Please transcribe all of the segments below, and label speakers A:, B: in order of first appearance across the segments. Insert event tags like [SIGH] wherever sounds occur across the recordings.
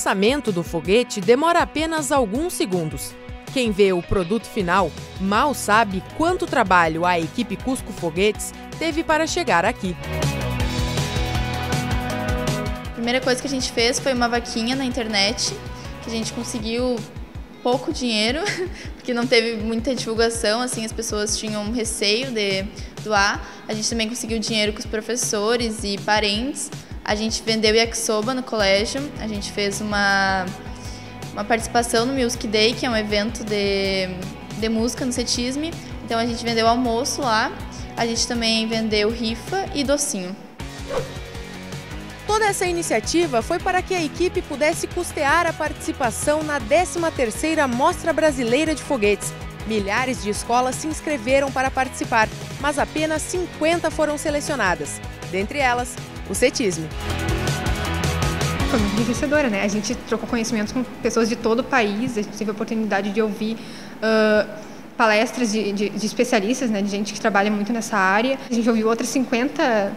A: lançamento do foguete demora apenas alguns segundos. Quem vê o produto final mal sabe quanto trabalho a equipe Cusco Foguetes teve para chegar aqui.
B: A primeira coisa que a gente fez foi uma vaquinha na internet, que a gente conseguiu pouco dinheiro, [LAUGHS] porque não teve muita divulgação, assim, as pessoas tinham receio de doar. A gente também conseguiu dinheiro com os professores e parentes. A gente vendeu yakisoba no colégio, a gente fez uma, uma participação no Music Day, que é um evento de, de música no CETISME. Então a gente vendeu almoço lá, a gente também vendeu rifa e docinho.
A: Toda essa iniciativa foi para que a equipe pudesse custear a participação na 13ª Mostra Brasileira de Foguetes. Milhares de escolas se inscreveram para participar, mas apenas 50 foram selecionadas. Dentre elas, o CETISME.
C: Foi muito enriquecedora, né? A gente trocou conhecimentos com pessoas de todo o país, a gente teve a oportunidade de ouvir uh, palestras de, de, de, especialistas, né? De gente que trabalha muito nessa área. A gente ouviu outras 50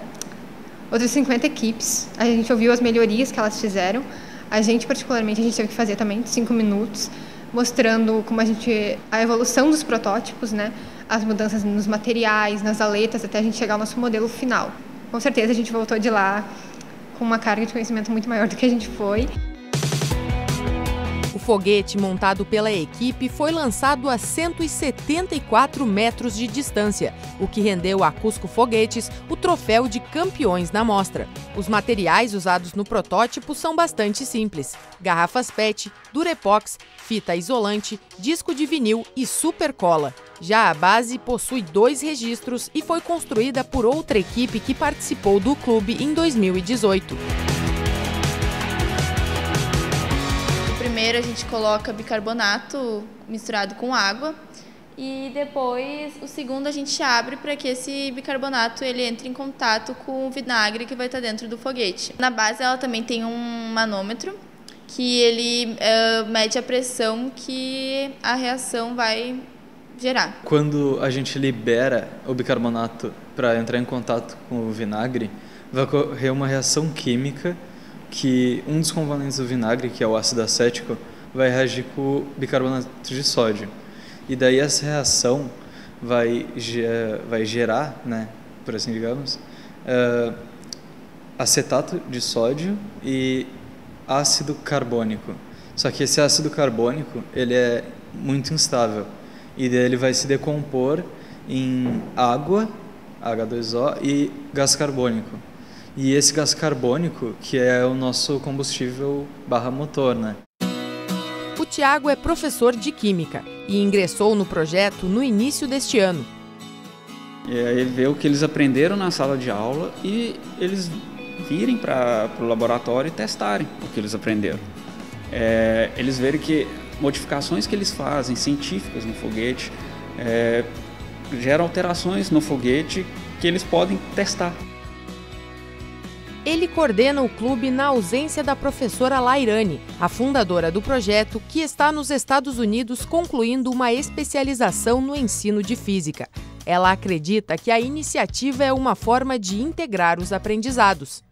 C: outras 50 equipes. A gente ouviu as melhorias que elas fizeram. A gente, particularmente, a gente teve que fazer também cinco minutos, mostrando como a gente a evolução dos protótipos, né? As mudanças nos materiais, nas aletas, até a gente chegar ao nosso modelo final. Com certeza a gente voltou de lá com uma carga de conhecimento muito maior do que a gente foi
A: foguete montado pela equipe foi lançado a 174 metros de distância, o que rendeu a Cusco Foguetes o troféu de campeões na mostra. Os materiais usados no protótipo são bastante simples: garrafas PET, Durepox, fita isolante, disco de vinil e supercola. Já a base possui dois registros e foi construída por outra equipe que participou do clube em 2018.
B: Primeiro a gente coloca bicarbonato misturado com água e depois o segundo a gente abre para que esse bicarbonato ele entre em contato com o vinagre que vai estar dentro do foguete. Na base ela também tem um manômetro que ele uh, mede a pressão que a reação vai gerar.
D: Quando a gente libera o bicarbonato para entrar em contato com o vinagre, vai ocorrer uma reação química que um dos componentes do vinagre, que é o ácido acético, vai reagir com o bicarbonato de sódio. E daí essa reação vai, vai gerar, né, por assim digamos, uh, acetato de sódio e ácido carbônico. Só que esse ácido carbônico ele é muito instável e daí ele vai se decompor em água, H2O e gás carbônico. E esse gás carbônico, que é o nosso combustível barra motor, né?
A: O Tiago é professor de Química e ingressou no projeto no início deste ano.
E: E aí ele vê o que eles aprenderam na sala de aula e eles virem para o laboratório e testarem o que eles aprenderam. É, eles verem que modificações que eles fazem científicas no foguete é, geram alterações no foguete que eles podem testar.
A: Ele coordena o clube na ausência da professora Lairane, a fundadora do projeto, que está nos Estados Unidos concluindo uma especialização no ensino de física. Ela acredita que a iniciativa é uma forma de integrar os aprendizados.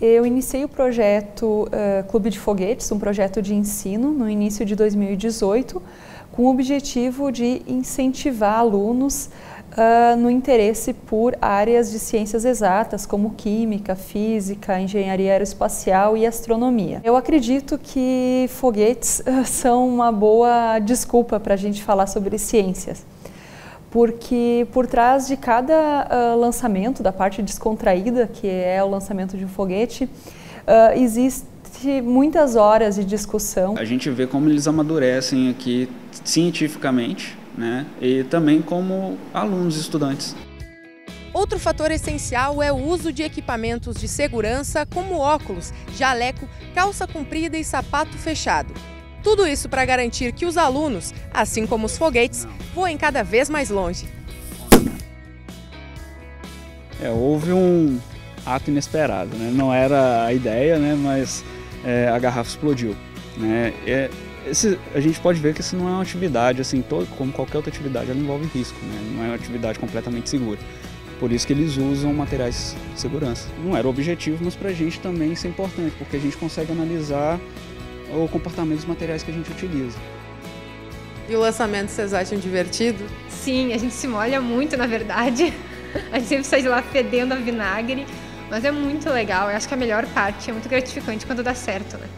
F: Eu iniciei o projeto uh, Clube de Foguetes, um projeto de ensino, no início de 2018, com o objetivo de incentivar alunos uh, no interesse por áreas de ciências exatas, como química, física, engenharia aeroespacial e astronomia. Eu acredito que foguetes uh, [LAUGHS] são uma boa desculpa para a gente falar sobre ciências porque por trás de cada uh, lançamento, da parte descontraída, que é o lançamento de um foguete, uh, existe muitas horas de discussão.
E: A gente vê como eles amadurecem aqui cientificamente, né? E também como alunos, estudantes.
A: Outro fator essencial é o uso de equipamentos de segurança como óculos, jaleco, calça comprida e sapato fechado. Tudo isso para garantir que os alunos, assim como os foguetes, voem cada vez mais longe.
E: É, houve um ato inesperado, né? não era a ideia, né? mas é, a garrafa explodiu. Né? É, esse, a gente pode ver que isso não é uma atividade, assim, todo, como qualquer outra atividade, ela envolve risco, né? não é uma atividade completamente segura. Por isso que eles usam materiais de segurança. Não era o objetivo, mas para a gente também isso é importante, porque a gente consegue analisar o comportamento dos materiais que a gente utiliza.
A: E o lançamento vocês acham divertido?
C: Sim, a gente se molha muito, na verdade. [LAUGHS] A gente sempre sai de lá fedendo a vinagre, mas é muito legal. Eu acho que a melhor parte é muito gratificante quando dá certo, né?